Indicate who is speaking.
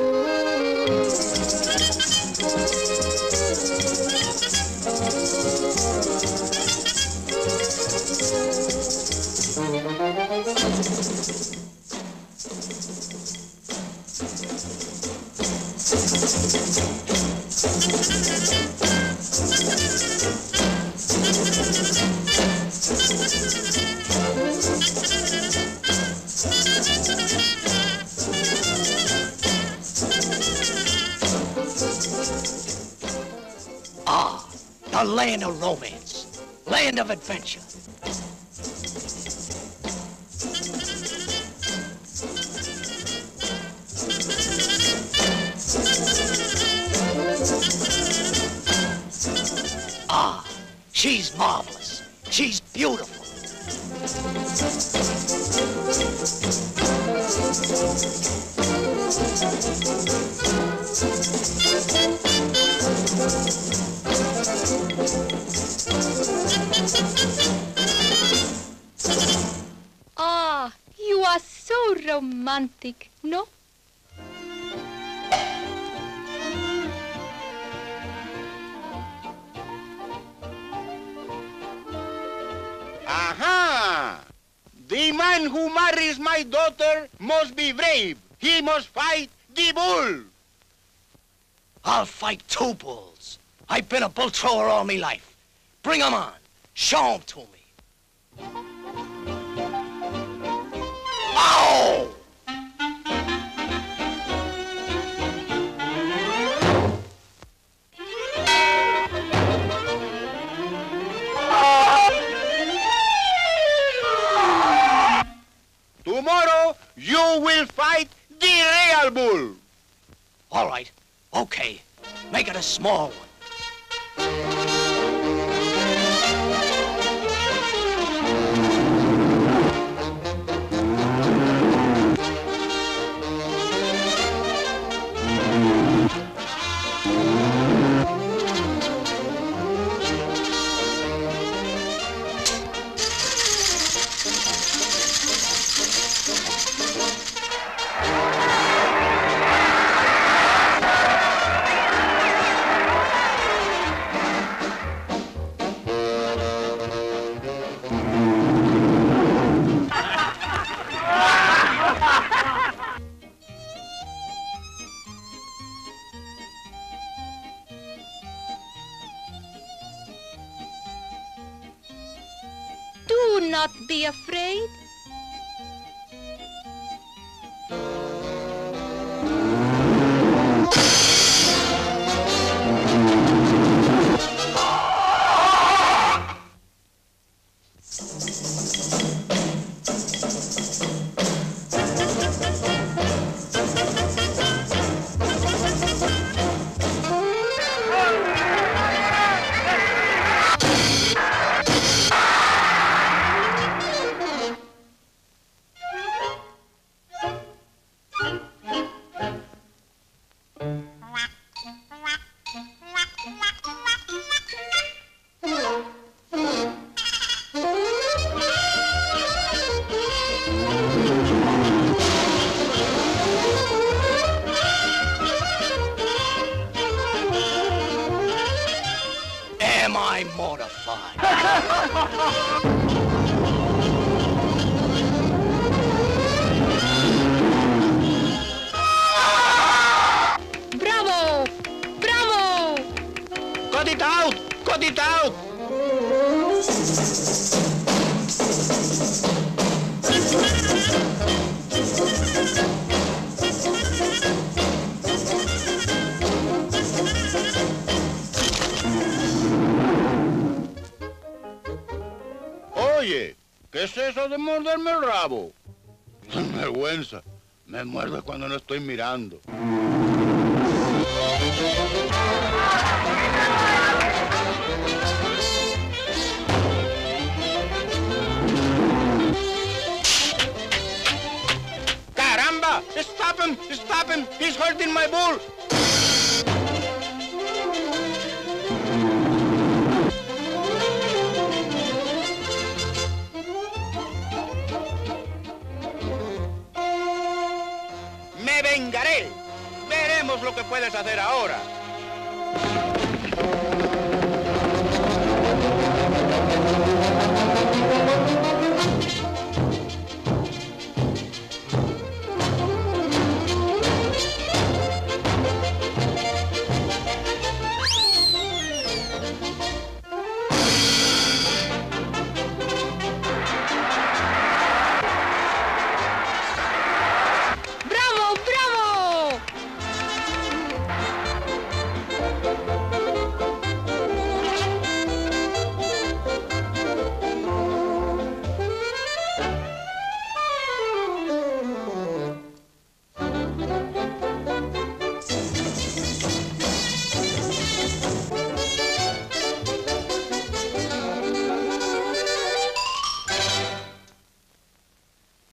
Speaker 1: Ah, the land of romance, land of adventure. Ah, she's marvelous. She's beautiful.
Speaker 2: Ah, you are so romantic, no?
Speaker 3: Aha! The man who marries my daughter must be brave. He must fight the bull.
Speaker 1: I'll fight two bulls. I've been a bull thrower all my life. Bring 'em on. Show 'em to me. Ow!
Speaker 3: Tomorrow you will fight the real bull.
Speaker 1: All right. Okay. Make it a small one. Bye.
Speaker 2: Do not be afraid.
Speaker 3: Cut it out! Cut it out! Oye, ¿qué es eso de morderme el rabo? Vergüenza. Me muerde cuando no estoy mirando. Me vengaré. Veremos lo que puedes hacer ahora.